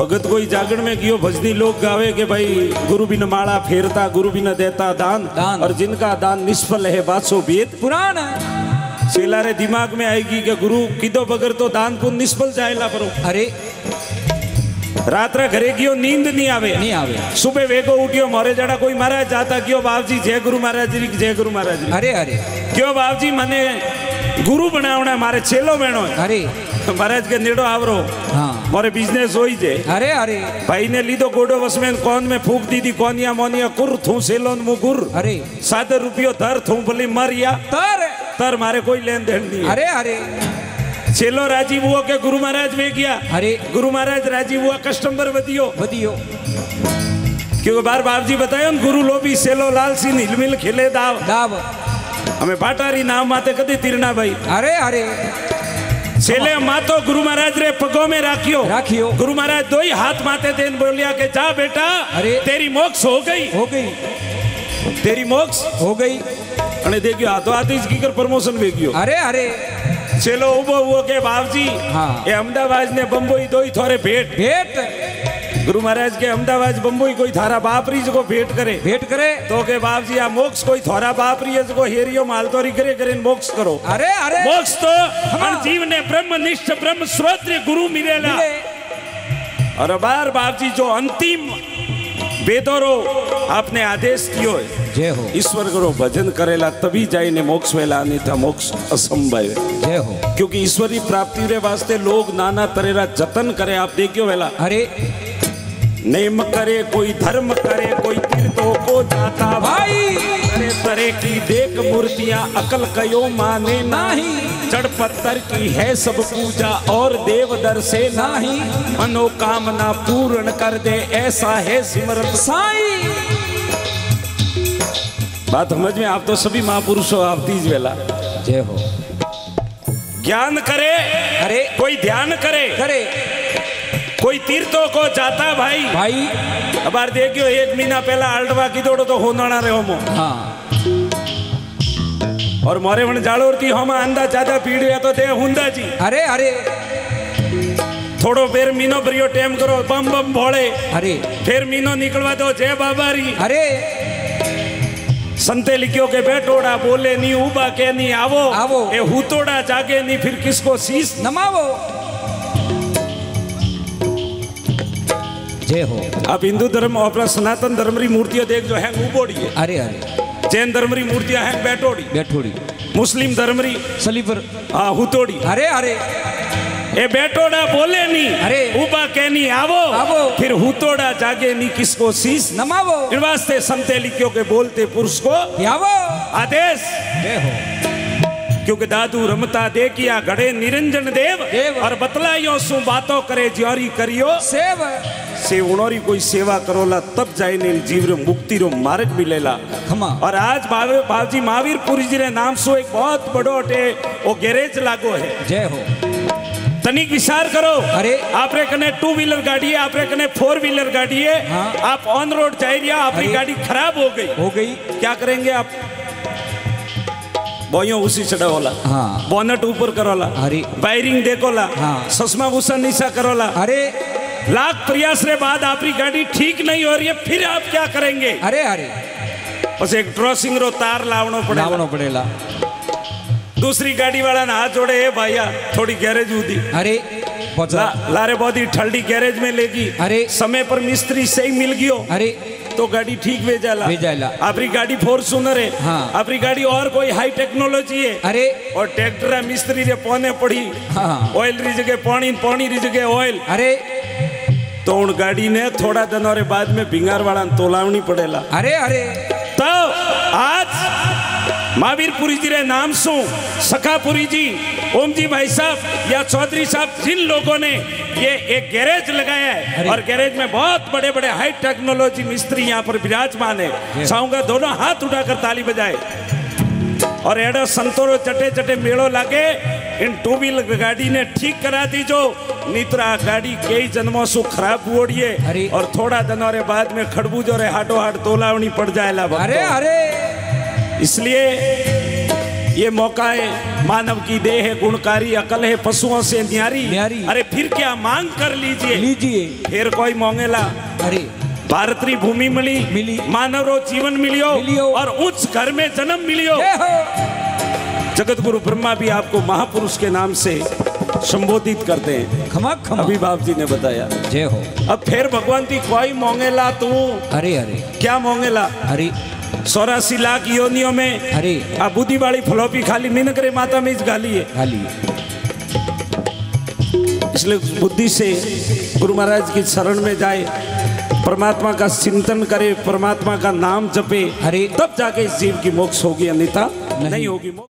भगत कोई जागरण में गियो भजनी लोग गावे के भाई गुरु बिन माला फेरता गुरु बिन देता दान, दान। और जिनका दान निष्फल है बासो वेद पुराण सेला रे दिमाग में आएगी कि गुरु किदो बगर तो दान पुण्य निष्फल जाएला परो अरे रात रा घरे गियो नींद नहीं आवे नहीं आवे सुबह वेगो उठियो मोरे जड़ा कोई महाराज जाता क्यों बाबजी जय गुरु महाराज जी की जय गुरु महाराज जी अरे अरे क्यों बाबजी मने गुरु बनावना मारे छेलो बहनो है मोरे बिज़नेस हो जे अरे अरे। भाई ने लीधो गोडो बस में कौन में फूक दी थी कोनिया मोनिया कुर थू सेलोन मुगुर अरे। सादे रुपयो धर थू भली मर या। तर? तर मारे कोई लेन देन नहीं। अरे अरे। छेलो राजीव हुआ के गुरु महाराज वे गया। अरे। गुरु महाराज राजीव हुआ कस्टमर बदियो बदियो क्योंकि बार बाप जी बतायो गुरु लोभी सेलो लाल सिंह हिलमिल खिले दाव। दाब हमें पाटारी नाम माते कदी तीरना भाई। अरे अरे। છેલ્લે માતો ગુરુ મહારાજ રે પગો મે રાખ્યો રાખ્યો ગુરુ મહારાજ દોઈ હાથ માથે દેન બોલ્યા કે જા બેટા અરે તેરી મોક્ષ હો ગઈ હો ગઈ તેરી મોક્ષ હો ગઈ અને દે ગયો હાથો હાથ જ કીકર પ્રમોશન વે ગયો અરે અરે છેલ્લો ઉભો ઉભો કે બાપજી હા એ અમદાવાદ ને બંબોઈ દોઈ થોરે ભેટ ભેટ ગુરુ મહારાજ કે અમદાવાદ બંબોઈ કોઈ થારા બાપરી જ કો ભેટ કરે भेंट करे તો કે બાપજી આ મોક્ષ કોઈ થોરા બાપરી જ કો હેરિયો માલતોરી કરે કરીને મોક્ષ કરો अरे अरे મોક્ષ તો પણ જીવને બ્રહ્મનિષ્ઠ બ્રહ્મ શ્રોત્રિય ગુરુ મિલેલા मिले। और बार बापजी जो अंतिम वेदोरो आपने आदेश कियो है जय हो ईश्वर करो भजन करेला तभी जाइने मोक्ष वेला अन्यथा मोक्ष असंभव है जय हो क्योंकि ईश्वरी प्राप्ति रे वास्ते लोग नाना तरेरा जतन करे आप देखियो वेला अरे नेम करे कोई धर्म करे कोई तीर्थों को जाता भाई। तरह तरह की देख मूर्तियाँ अकल कयो माने नहीं। जड़ पत्थर की है सब पूजा और देव दर से नहीं। मनोकामना पूर्ण कर दे ऐसा है सिमरन। साई। बात समझ में? आप तो सभी महापुरुषों आप तीज वेला। जय हो। ज्ञान करे अरे। कोई ध्यान करे। करे। कोई तीर्थों को जाता भाई। भाई। अबार देखियो एक महीना पहला अल्टवा कीधोड़ो तो होनाणा रे होमो। हाँ। और मोरे वण जाड़ोरती होमा अंदा ज़्यादा पीड़िया तो दे हुंदा जी। अरे अरे। थोड़ो फिर मीनो भरियो टेम करो बम बम भोळे। अरे। फिर मीनो निकलवा दो जय बाबा री अरे। संते लिखियो के बेटोड़ा बोले नी उबा के नी आवो। आवो। ए हुतोड़ा जागे नी फिर किसको शीश नमावो। जय हो आप हिंदू धर्म और अपना सनातन धर्म री मूर्तियाँ देख जो है उबोड़ी है अरे अरे जैन धर्म री मूर्तियाँ हैं बैठोड़ी बैठोड़ी मुस्लिम धर्म री सलीपर आ, हुतोड़ी अरे अरे ए बैठोड़ा बोले नी अरे। उबा के नी आवो आवो। फिर हुतोड़ा जागे नी किसको शीश नमावो इन वास्ते संते लिखियो के बोलते पुरुष को यावो आदेश जय हो क्योंकि दादू रमता देखिया घड़े निरंजन देव, देव। और बतलाइयो सु बातों करे ज्योरी करियो। सेव। से उणोरी कोई सेवा करोला तब जाइने जीव रो मुक्ति रो मार्ग मिलेला खमा। और आज बाबे बाबजी महावीर पुरी जी रे नाम सो एक बहुत बड़ो अटे वो गैरेज लागो है। जय हो। तनिक विचार करो। अरे। आपरे कने टू व्हीलर गाड़ी है आपरे कने फोर व्हीलर गाड़ी है। हाँ। आप ऑन रोड जा रही आपकी गाड़ी खराब हो गई। हो गई। क्या करेंगे आप? बोयो उसी चढ़ा होला हाँ। बोनट ऊपर करोला। अरे। वायरिंग देखोला। हाँ। चश्मा भूसा निशा करोला। अरे। लाख प्रयास रे बाद आपकी गाड़ी ठीक नहीं हो रही है फिर आप क्या करेंगे? अरे अरे। बस एक ड्रॉसिंग रो तार लावनो पड़ेगा लावणो पड़ेला। दूसरी गाड़ी वाला ना हाथ जोड़े ए भैया थोड़ी गैरेज उदी अरे ला, लारे बहुत ही ठंडी गैरेज में लेगी। अरे। समय पर मिस्त्री सही मिल गयो। अरे। तो गाड़ी ठीक भेजाला भेजाला। आपकी गाड़ी फॉर्चूनर है हाँ। आपकी गाड़ी और कोई हाई टेक्नोलॉजी है अरे। और ट्रैक्टर मिस्त्री रे पौने पड़ी। हाँ। ऑयल री जगह पानी पानी री जगह ऑयल अरे। तो उन गाड़ी ने थोड़ा दिनों रे बाद में भिंगार वाला तोलावनी पड़ेला। अरे अरे। तो आज महावीरपुरी जी रे नाम सु। सखापुरी जी ओम जी भाई साहब या चौधरी साहब जिन लोगों ने ये एक गैरेज लगाया है और गैरेज में बहुत बड़े बड़े हाई टेक्नोलॉजी मिस्त्री यहाँ पर विराजमान है। चाहूँगा दोनों हाथ उठाकर ताली बजाए। और एडो संतोरो चटे चटे मेड़ो लागे इन टू व्हीलर गाड़ी ने ठीक करा दी जो नित्रा गाड़ी कई जन्मों सु खराब अरे। और थोड़ा दिनों बाद में खड़बूजो रे हाटो हाट तोलावनी पड़ भक्तों। अरे अरे। इसलिए ये मौका है मानव की देह है गुणकारी अकल है पशुओं से न्यारी। न्यारी। अरे फिर क्या मांग कर लीजिए? लीजिए। फिर कोई मांगेला। अरे। भारत री भूमि मिली मिली। मानव रो जीवन मिलियो मिलियो। और उच्च घर में जन्म मिलियो। जगत गुरु ब्रह्मा भी आपको महापुरुष के नाम से संबोधित करते हैं। खमा खमा अभी बाप जी ने बताया। जय हो। अब फिर भगवान की कोई मांगेला तू? अरे अरे। क्या मांगेला? अरे। चौरासी लाख योनियों में हरे आ बुद्धि वाली फलोपी खाली मीन करे माता में गाली है। खाली इसलिए बुद्धि से गुरु महाराज की शरण में जाए परमात्मा का चिंतन करे परमात्मा का नाम जपे हरे तब जाके इस जीव की मोक्ष होगी अन्यथा नहीं। नहीं होगी मोक्ष।